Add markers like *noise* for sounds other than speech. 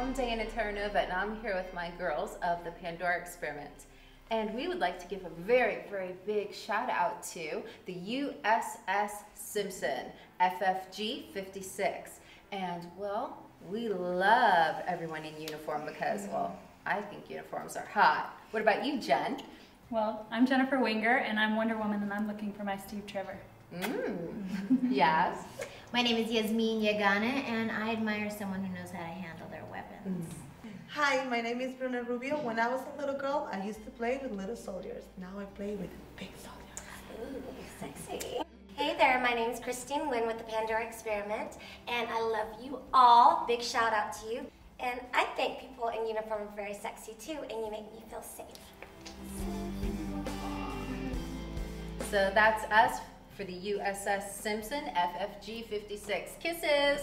I'm Diana Terranova, and I'm here with my girls of the Pandora Experiment. And we would like to give a very, very big shout out to the USS Simpson FFG 56. And well, we love everyone in uniform because, well, I think uniforms are hot. What about you, Jen? Well, I'm Jennifer Wenger, and I'm Wonder Woman, and I'm looking for my Steve Trevor. Mmm. *laughs* yes. My name is Yasmin Yeganeh, and I admire someone who knows how to handle their weapons. Hi, my name is Bruna Rubio. When I was a little girl, I used to play with little soldiers. Now I play with big soldiers. Ooh, sexy. Hey there, my name is Christine Nguyen with the Pandora Experiment, and I love you all. Big shout out to you. And I think people in uniform are very sexy too, and you make me feel safe. So that's us for the USS Simpson FFG 56. Kisses!